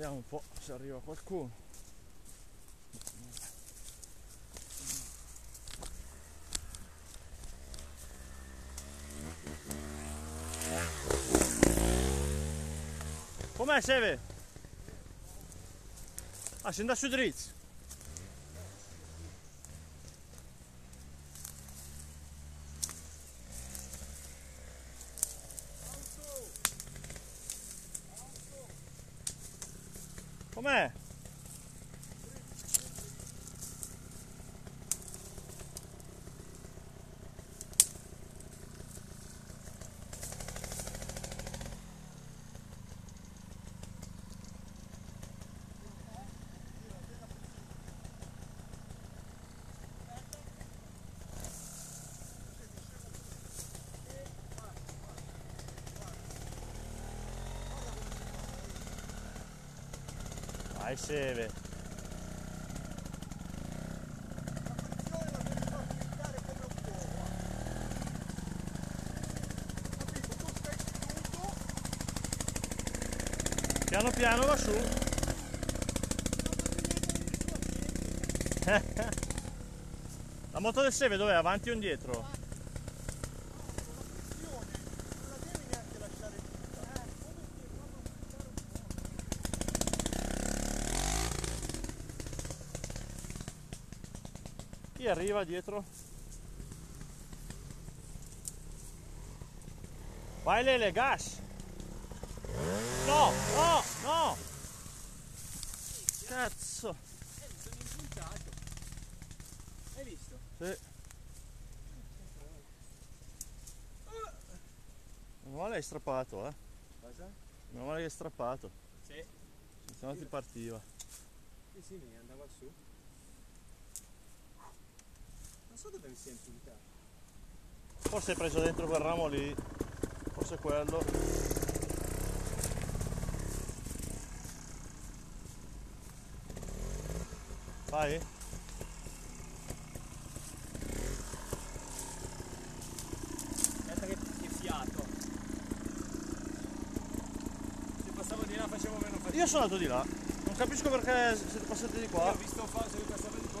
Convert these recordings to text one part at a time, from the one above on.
Vediamo un po' se arriva qualcuno. Com'è Seve? Ah, si andà su drizzo. Com'è? Vai Seve. Piano piano va su. La moto del Seve dov'è? Avanti o indietro? Chi arriva dietro? Vai Lele, gas! No, no, no! Cazzo! Hai visto? Sì. Meno male hai strappato, eh. Cosa? Meno male che hai strappato. Sì. Se no ti partiva. Sì, sì, mi andava su. So dove mi sia impuntato. Forse hai preso dentro quel ramo lì. Forse quello. Vai? Aspetta che, che fiato. Se passavo di là facevo meno fatica. Io sono andato di là. Non capisco perché siete passati di Io qua. ho visto fa, se passavo di qua,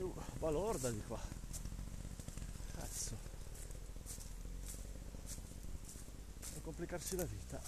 più balorda di qua. Cazzo. Per complicarsi la vita.